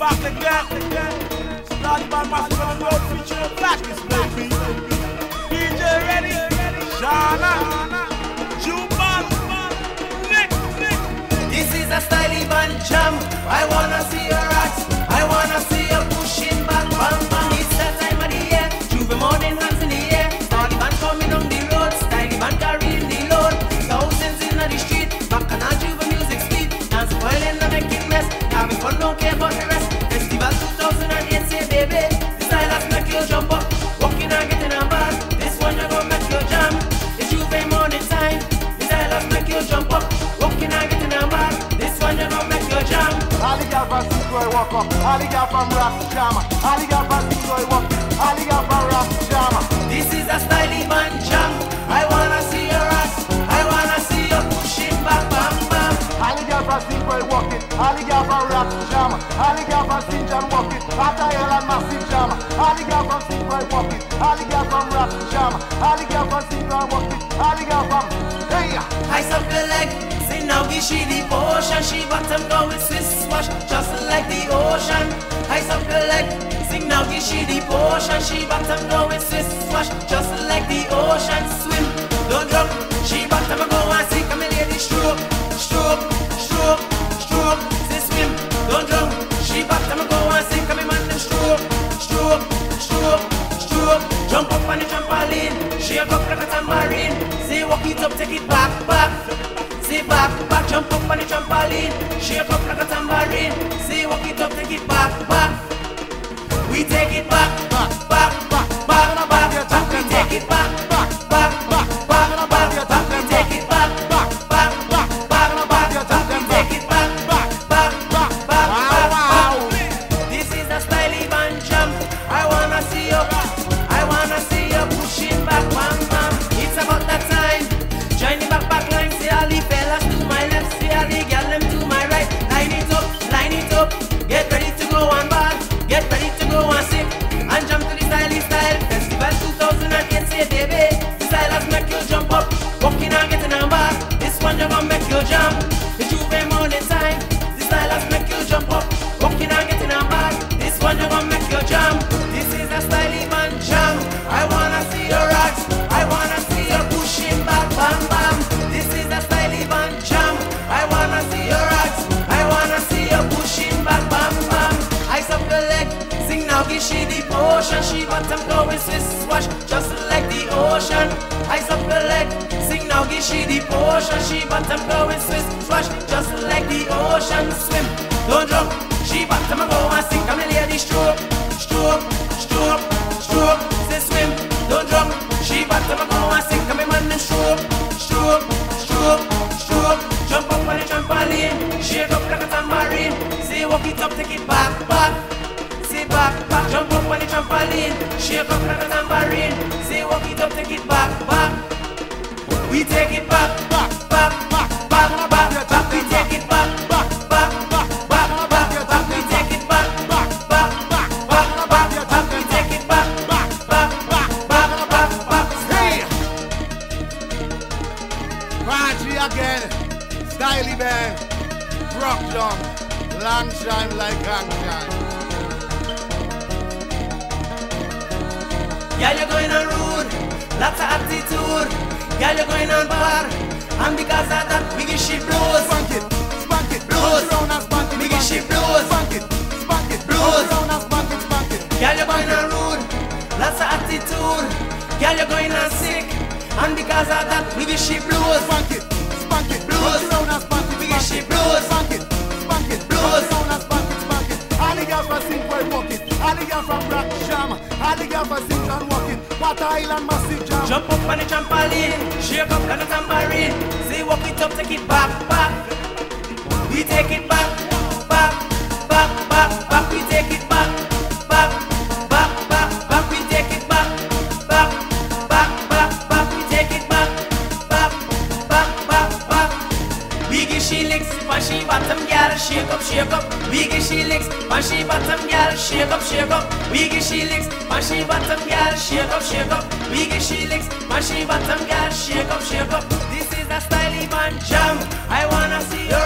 back again. Started by my son road featuring Blackies, baby. DJ ready, Shana, walk up. All the girls from Rock Jama. All the girls from Seaboy walk. All the girls from Rock Jama. This is a Stylee Band jam. I wanna see your ass. I wanna see you pushing back, bam bam. All the girls from Seaboy walk it. All the girls from Rock Jama. All the girls from St. John walk it. After Hell and Massive Jama. All the girls from Seaboy walk it. All the girls from Rock Jama. All the girls from St. John walk it. All the girls from. I suck the leg. Say now give she the potion. She bottom go with Swiss swash, just like the ocean. I suck the leg. Sing now give she the potion. She bottom go with Swiss swash, just like the ocean. Swim, don't drop. She bottom go and sink. I'm a lady stroke, stroke, stroke, stroke. Say swim, don't drop. She bottom go and sink. I'm a man them stroke, stroke, stroke, stroke. Jump up on the trampoline. Shake up like a tambourine. Say walk it up, take it back, back. Say back, back, jump up on the trampoline. Shake up like a tambourine. Say walk it up, take it back, back. We take it back, potion. She bottom go with Swiss swash, just like the ocean. I up the leg, sing now, give she the potion. She bottom go with Swiss swash, just like the ocean. Swim, don't drop. She bottom go and sink, I'm a lady stroke, stroke, stroke, stroke. Say swim, don't drop. She bottom go and sink, I'm a man them stroke, stroke, stroke, stroke. Jump up on the trampoline, shake up like a tambourine. Say walk it up, take it back. Trampoline, shake up like a tambourine. Say walk it up, take it back, back. We take it back, back, back, back, back, back, back. We take it back, back, back, back, back, back. We take it back, back, back, back, back, back. We take it back, back, back, back, back, back. Hey. Party again. Stylee Band. Rock jump. Long time like hang time. Girl, you're going on rude, lots of attitude. Girl, you're going on bar, and because of that, we give she blows. Spank it. Spank it. Blows. Round and spank it. We give she blows. Spank it. Spank it. Blows. Round and spank it. Spank it. Girl, you're going on rude, lots of attitude. Girl, you're going on sick, and because of that, we give she blows. Spank it. Spank it. Blows. Round and spank it. We give she blows. Spank it. Spank it. Blows. Round and spank it. Spank it. All the girls from walk it. All the girls from Rock Jam. All the girls from Water Island Massive Jam. Jump up on the trampoline, shake up like a tambourine. Say walk it up, take it back, back. We take it back, shake up, shake up. We give she licks, but she bottom girl, shake up, shake up. We give she licks, but she bottom girl, shake up, shake up. We give she licks, but she bottom girl, shake up, shake up. This is the style man jam. I wanna see rocks,